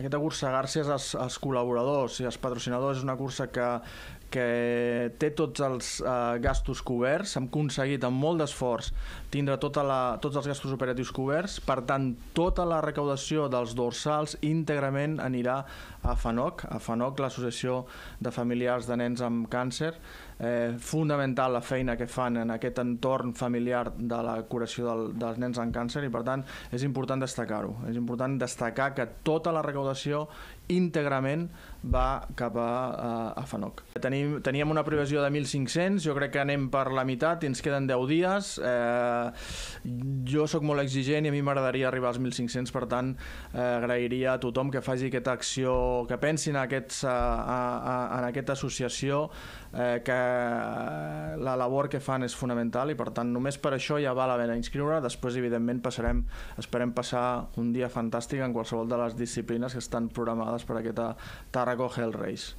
Aquesta cursa, gràcies als, als col·laboradors i als patrocinadors, és una cursa que, que té tots els eh, gastos coberts. Hem aconseguit amb molt d'esforç tindre tota la, tots els gastos operatius coberts. Per tant, tota la recaudació dels dorsals íntegrament anirà a FANOC, a FANOC, l'Associació de Familiars de Nens amb Càncer. Eh, fundamental la feina que fan en aquest entorn familiar de la curació del, dels nens amb càncer i per tant és important destacar-ho. És important destacar que tota la recaudació íntegrament va cap a, a, a FANOC. Tenim, teníem una previsió de 1.500, jo crec que anem per la meitat i ens queden 10 dies. Eh, jo sóc molt exigent i a mi m'agradaria arribar als 1.500, per tant eh, agrairia a tothom que faci aquesta acció, que pensin en, aquests, a, a, en aquesta associació, eh, que la labor que fan és fonamental i per tant només per això ja val la pena inscriure, després evidentment passarem, esperem passar un dia fantàstic en qualsevol de les disciplines que estan programades per aquesta Tàrraco Hell Race.